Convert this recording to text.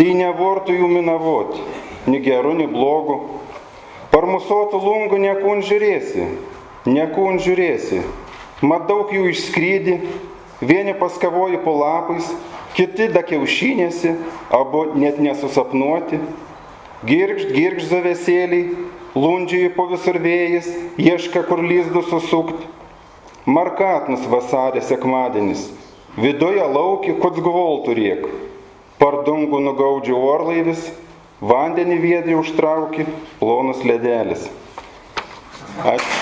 tai nevortų jų minavot, ni gerų, ni blogų. Par musuotų lungų niekūn žiūrėsi, niekūn žiūrėsi. Mat daug jų išskrydį, vieni paskavoji po lapais, kiti da kiaušinėsi, abu net nesusapnuoti. Girgžt, girgžt zavesėliai, lundžiai po visur vėjas, ieška kur lyzdų susukti. Markatnus vasarė sekmadienis, viduje lauki, kods guvol turėk. Par dungų nugaudžiu orlaivis, vandenį viedrį užtrauki, plonus ledelis. Ačiū.